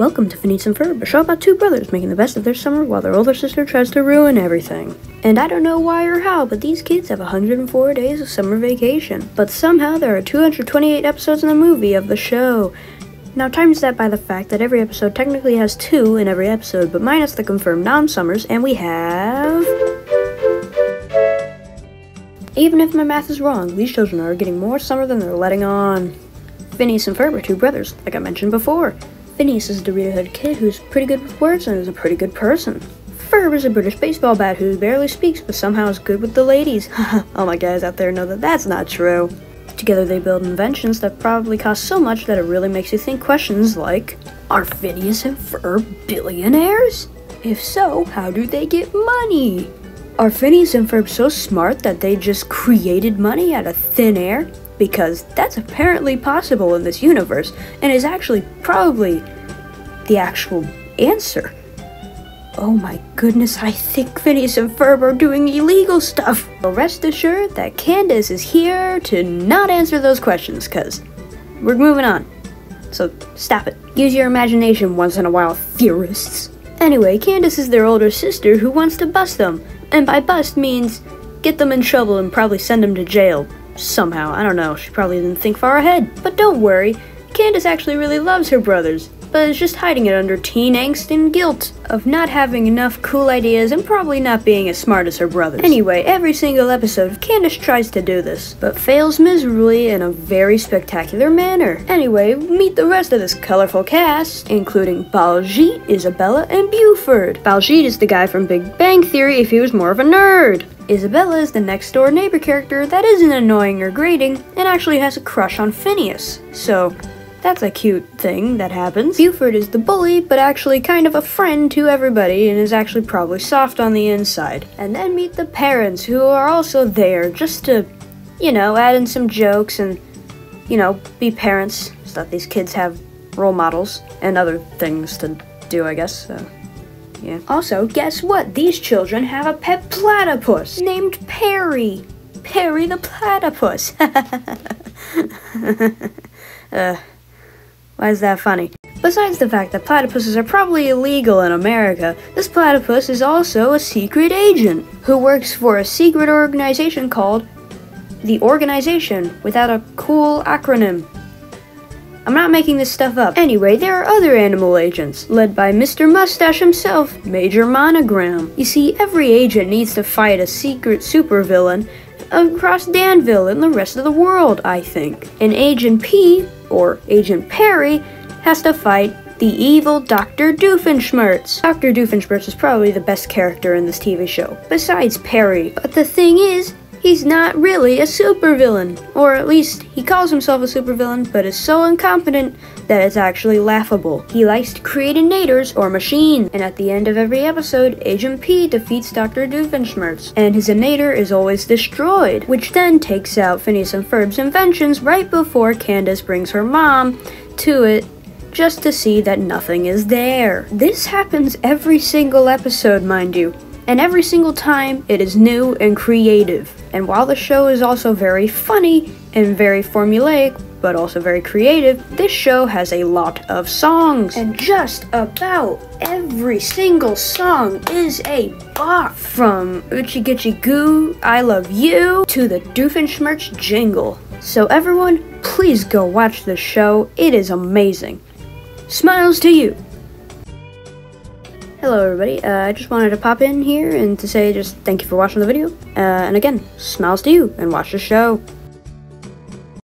Welcome to Phineas and Ferb, a show about two brothers making the best of their summer while their older sister tries to ruin everything. And I don't know why or how, but these kids have 104 days of summer vacation. But somehow there are 228 episodes in the movie of the show. Now times that by the fact that every episode technically has two in every episode, but minus the confirmed non-summers, and we have... Even if my math is wrong, these children are getting more summer than they're letting on. Phineas and Ferb are two brothers, like I mentioned before. Phineas is the Hood kid who's pretty good with words and is a pretty good person. Ferb is a British baseball bat who barely speaks but somehow is good with the ladies. All oh my guys out there know that that's not true. Together they build inventions that probably cost so much that it really makes you think questions like, Are Phineas and Ferb billionaires? If so, how do they get money? Are Phineas and Ferb so smart that they just created money out of thin air? Because that's apparently possible in this universe, and is actually probably the actual answer. Oh my goodness, I think Phineas and Ferb are doing illegal stuff. But rest assured that Candace is here to not answer those questions, cause we're moving on. So stop it. Use your imagination once in a while, theorists. Anyway, Candace is their older sister who wants to bust them, and by bust means get them in trouble and probably send them to jail. Somehow, I don't know, she probably didn't think far ahead. But don't worry, Candace actually really loves her brothers, but is just hiding it under teen angst and guilt of not having enough cool ideas and probably not being as smart as her brothers. Anyway, every single episode, Candace tries to do this, but fails miserably in a very spectacular manner. Anyway, meet the rest of this colorful cast, including Baljeet, Isabella, and Buford. Baljeet is the guy from Big Bang Theory if he was more of a nerd. Isabella is the next door neighbor character that isn't annoying or grating and actually has a crush on Phineas. So, that's a cute thing that happens. Buford is the bully, but actually kind of a friend to everybody and is actually probably soft on the inside. And then meet the parents who are also there just to, you know, add in some jokes and, you know, be parents so that these kids have role models and other things to do, I guess. So. Yeah. Also, guess what? These children have a pet platypus named Perry. Perry the platypus. uh, why is that funny? Besides the fact that platypuses are probably illegal in America, this platypus is also a secret agent who works for a secret organization called the Organization without a cool acronym. I'm not making this stuff up. Anyway, there are other animal agents, led by Mr. Mustache himself, Major Monogram. You see, every agent needs to fight a secret supervillain across Danville and the rest of the world, I think. And Agent P, or Agent Perry, has to fight the evil Dr. Doofenshmirtz. Dr. Doofenshmirtz is probably the best character in this TV show, besides Perry. But the thing is, he's not really a supervillain. Or at least, he calls himself a supervillain, but is so incompetent that it's actually laughable. He likes to create inators, or machines, and at the end of every episode, Agent P defeats Dr. Doofenshmirtz, and his inator is always destroyed, which then takes out Phineas and Ferb's inventions right before Candace brings her mom to it just to see that nothing is there. This happens every single episode, mind you and every single time it is new and creative. And while the show is also very funny and very formulaic, but also very creative, this show has a lot of songs. And just about every single song is a bop. From Oochie Gitchy Goo, I Love You, to the Doofenshmirtz jingle. So everyone, please go watch this show. It is amazing. Smiles to you. Hello everybody, uh, I just wanted to pop in here and to say just thank you for watching the video, uh, and again, smiles to you, and watch the show.